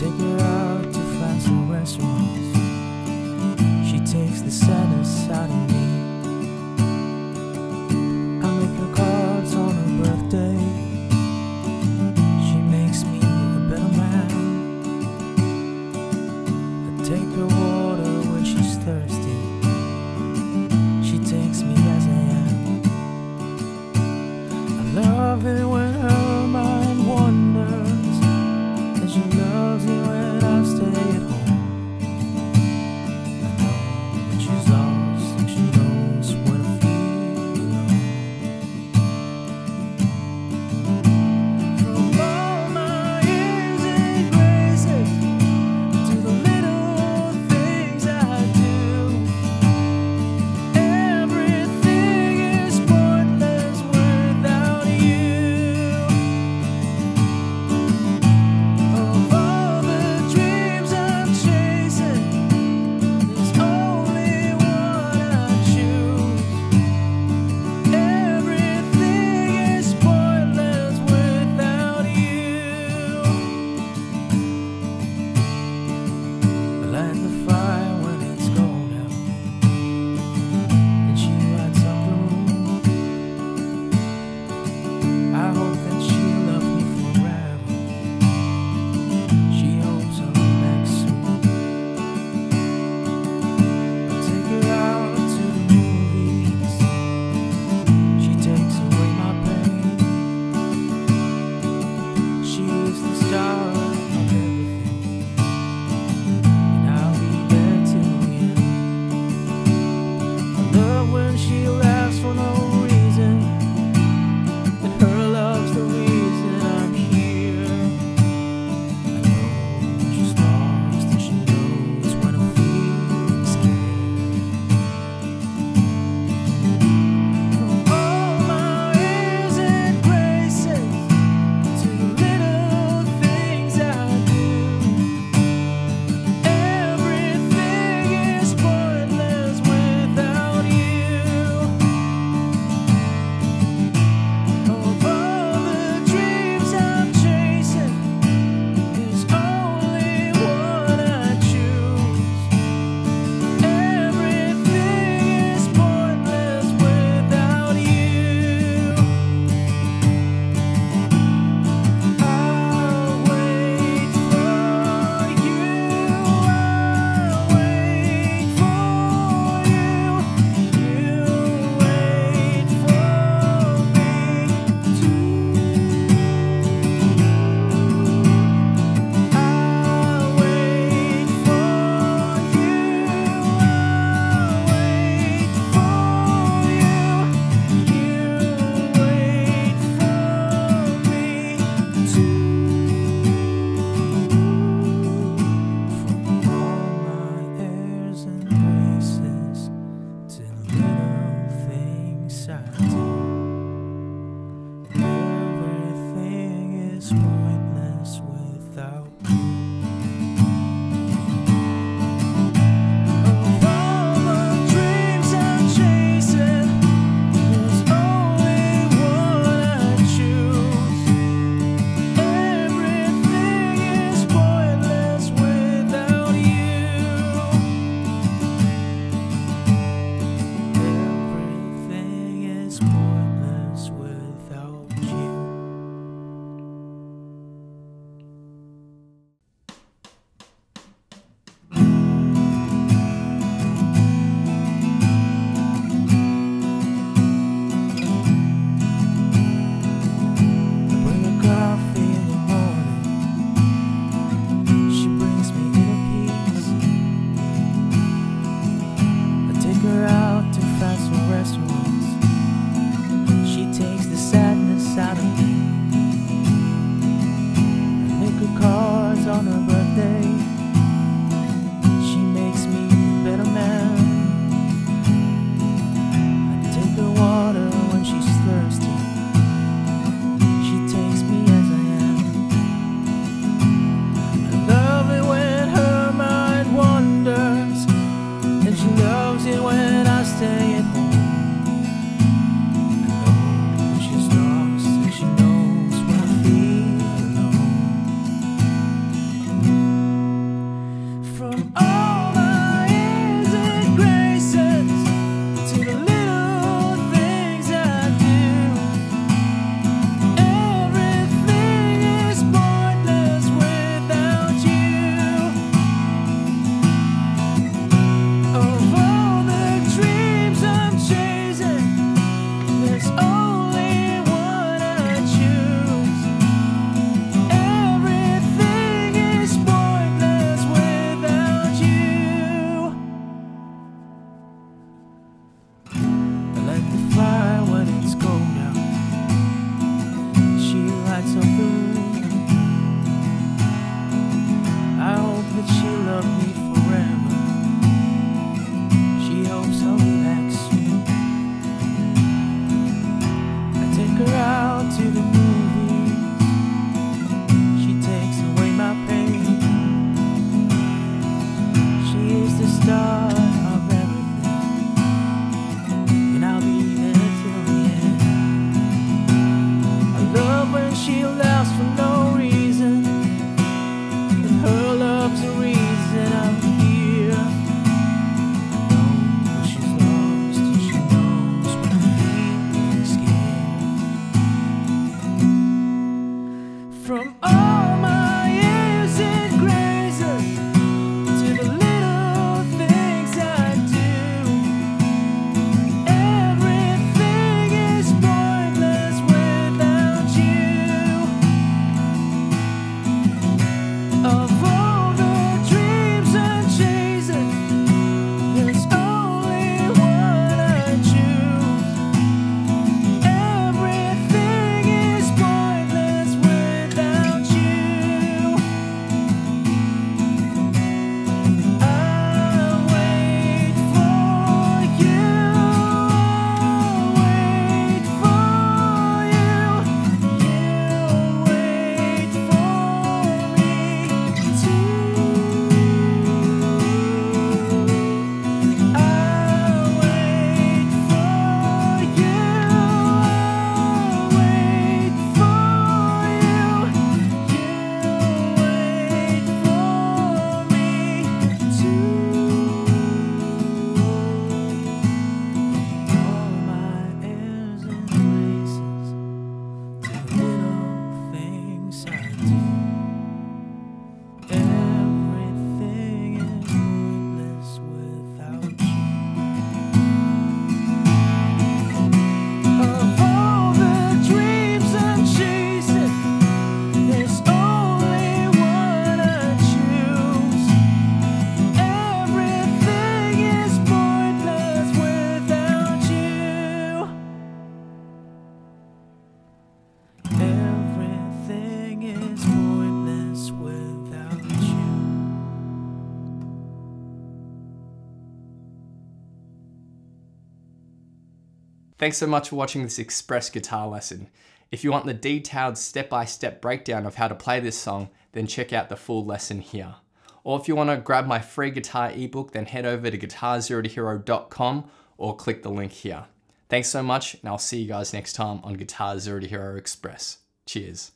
take oh. from all Thanks so much for watching this express guitar lesson. If you want the detailed step-by-step breakdown of how to play this song, then check out the full lesson here. Or if you want to grab my free guitar ebook, then head over to guitarzerotohero.com or click the link here. Thanks so much, and I'll see you guys next time on Guitar Zero to Hero Express. Cheers.